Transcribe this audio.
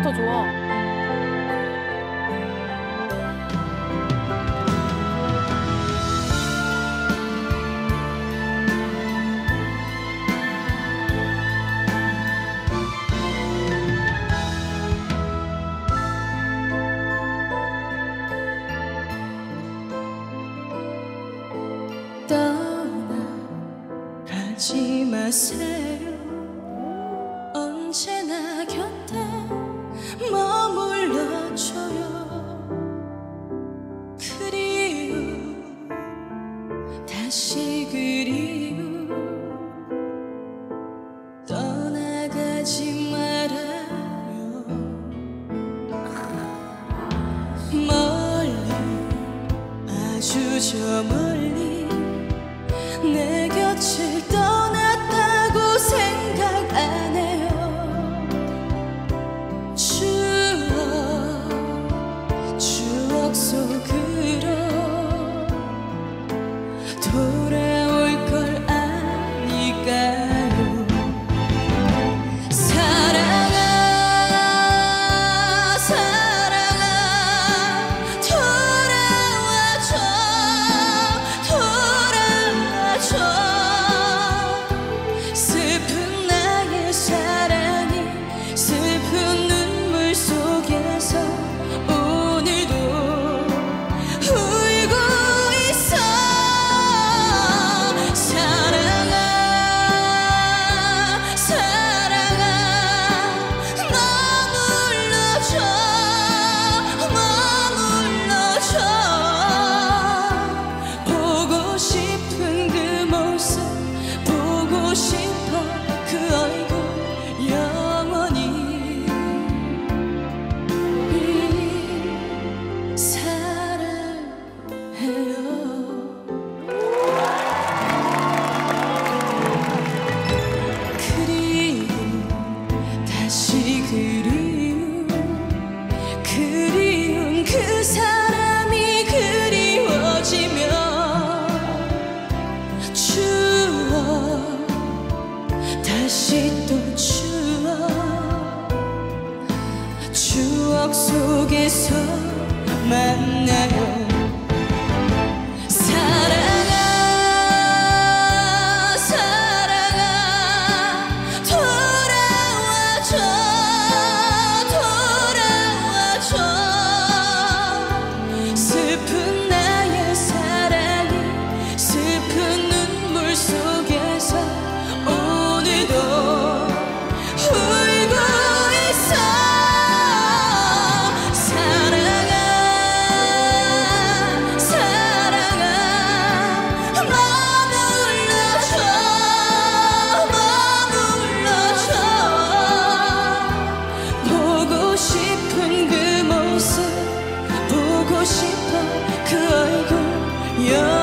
노래부터 좋아. 떠나가지 마세요 언제나 다시 그리움 떠나가지 말아요. 멀리 아주 저 멀리 내 곁을 떠 돌아올 다시 그리움 그리움 그 사람이 그리워지며 추억 다시 또 추억 추억 속에서 만나요 싶어 그 얼굴.